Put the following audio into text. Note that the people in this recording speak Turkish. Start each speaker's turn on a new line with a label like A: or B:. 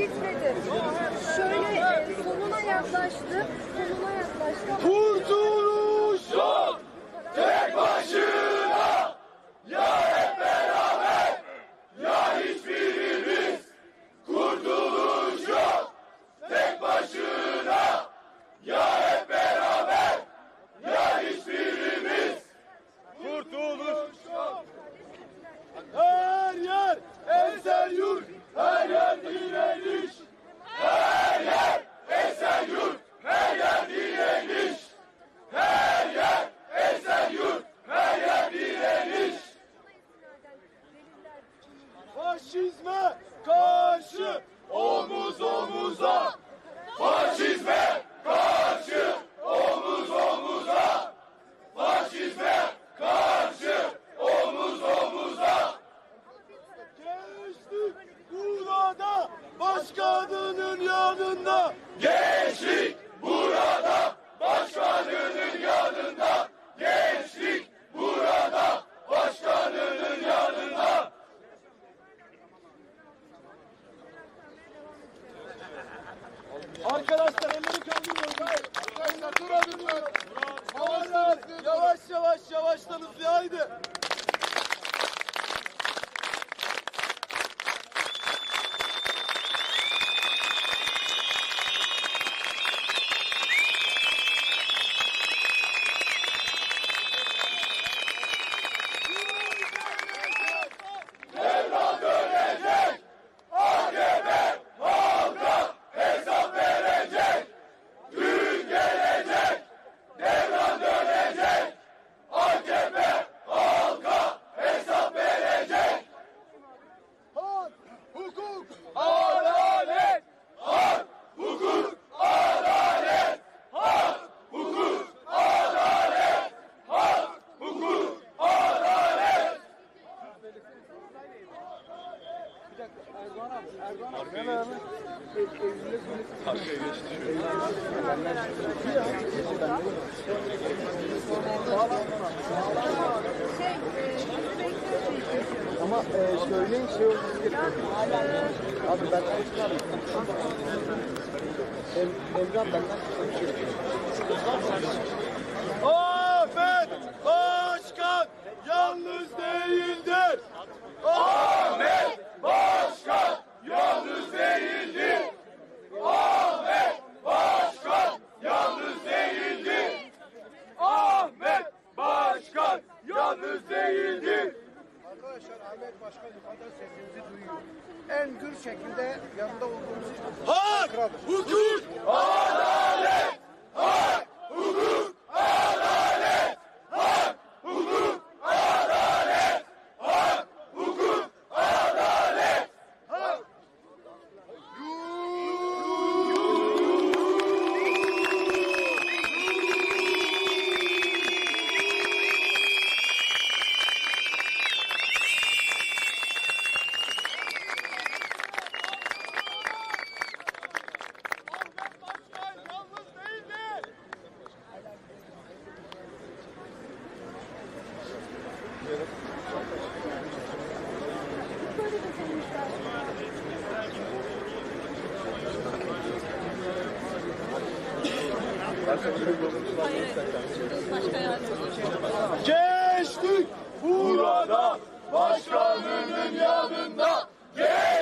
A: bitmedi. Şöyle e, sonuna yaklaştı. Sonuna yaklaştı.
B: Kurtuluş yok. Tek başı. faşizme karşı omuz omuza. Faşizme arkadaşlar.
C: Ama e, söyleyin şey olsun. Şey Abi ben Emrah benden. Oh! Başkanım kadar sesimizi duyuyor. En gür şekilde yanında olduğumuz
B: için. Hak! Hukuk! Gençlik burada başkanının yanında. Gençlik!